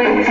Yeah.